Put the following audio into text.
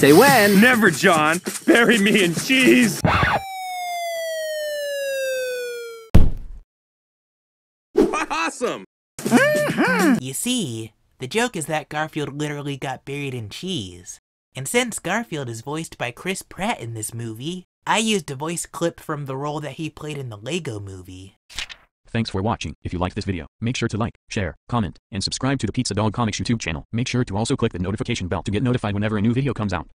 Say when. Never, John. Bury me in cheese. awesome. You see, the joke is that Garfield literally got buried in cheese. And since Garfield is voiced by Chris Pratt in this movie, I used a voice clip from the role that he played in the Lego movie. Thanks for watching. If you liked this video, make sure to like, share, comment, and subscribe to the Pizza Dog Comics YouTube channel. Make sure to also click the notification bell to get notified whenever a new video comes out.